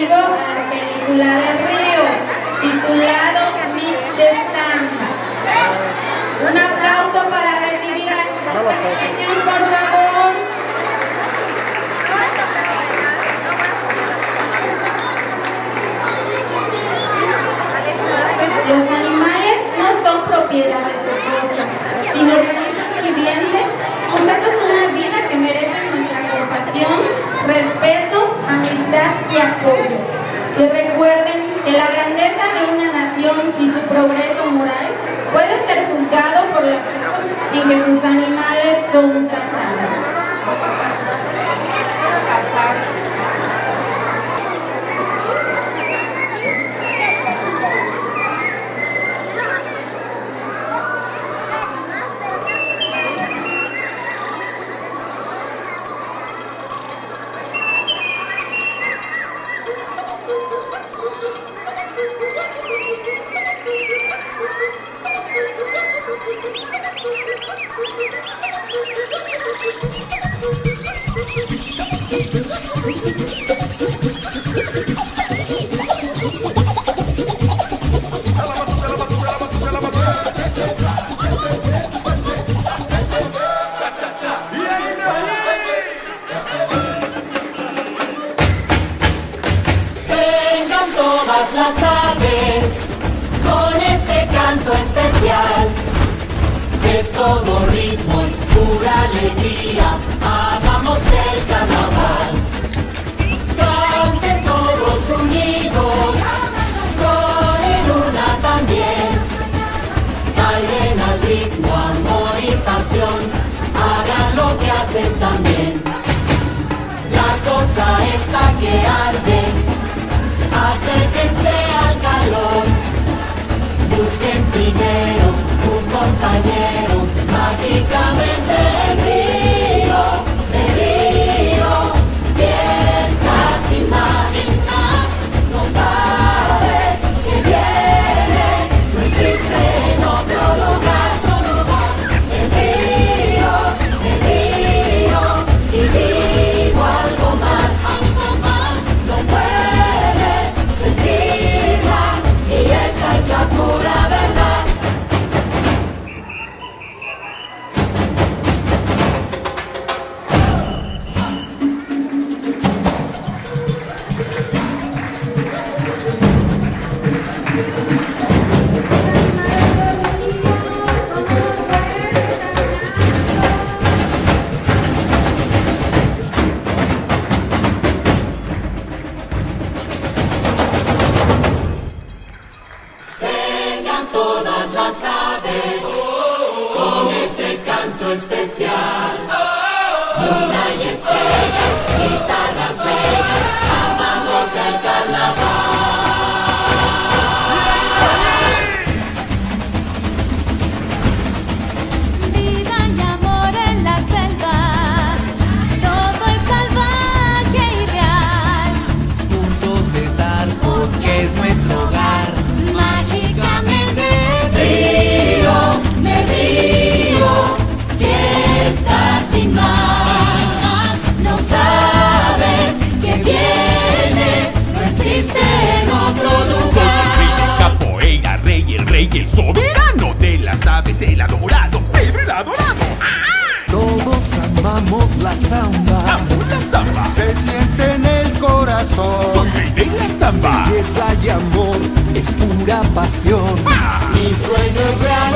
dirigido a Película del Río, titulado Mix de Un aplauso para recibir a los pequeños, por favor. En que sus animales son tratados. Vengan todo ritmo y pura alegría, hagamos el carnaval. Canten todos unidos, sol y luna también. Bailen al ritmo, amor y pasión, hagan lo que hacen también. La cosa está que arde, acérquense al calor. Busquen primero un compañero, río, estrellas, soberano de las aves, el adorado, Pedro el adorado. Todos amamos la samba. Amo la samba, se siente en el corazón. soy rey de la samba. Belleza y amor es pura pasión. Mi sueño es real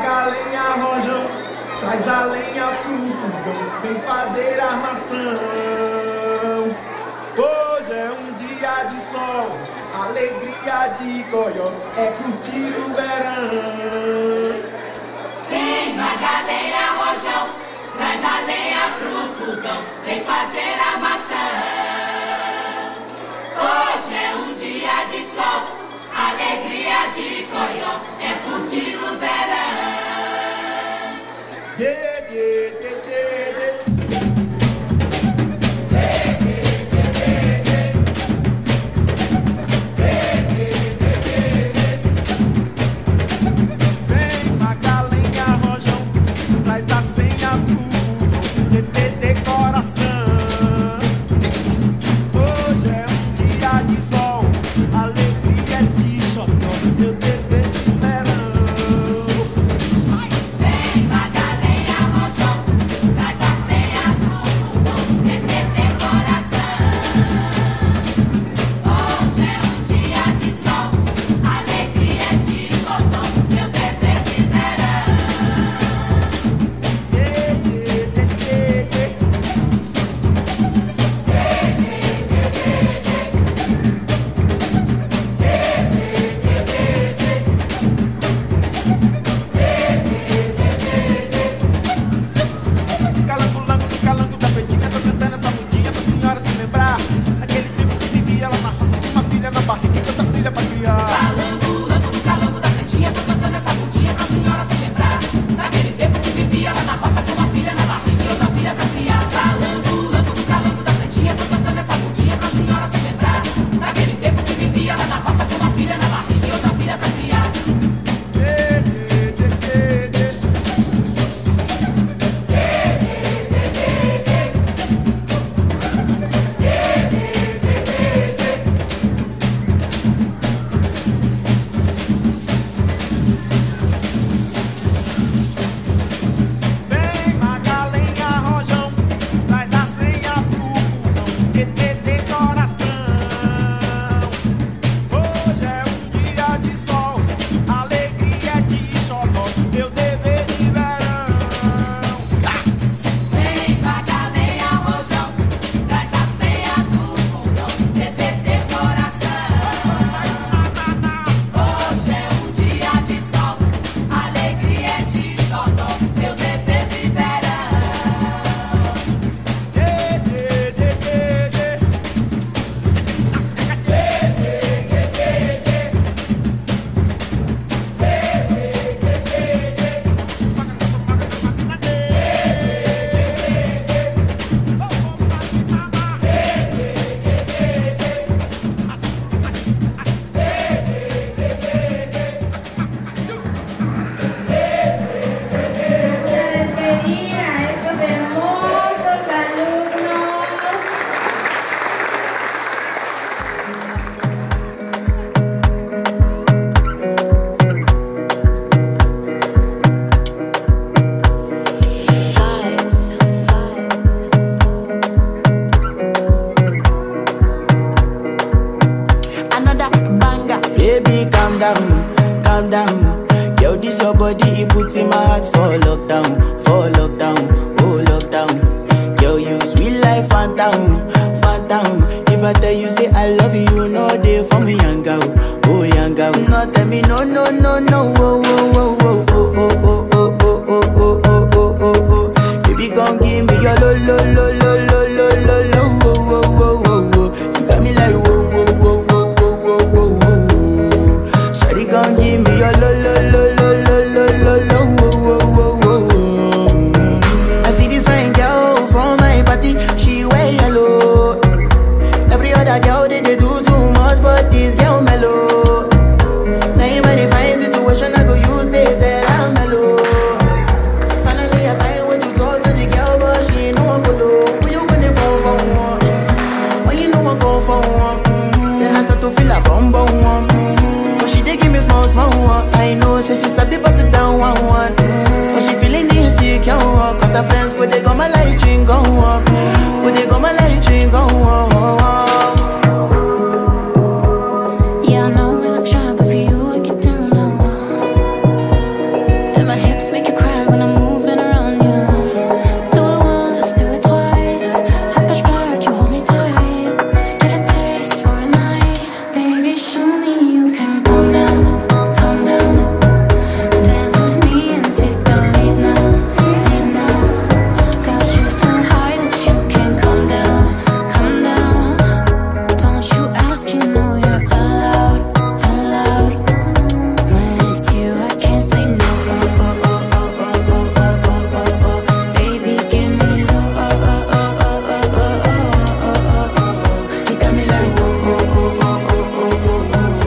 Vem Magalenha Rojão, traz a lenha pro fogão, vem fazer armação. Hoje é um dia de sol, alegria de goió, é curtir o verão. love you no day for me, young girl. Oh, young girl. No, tell me no, no, no, no.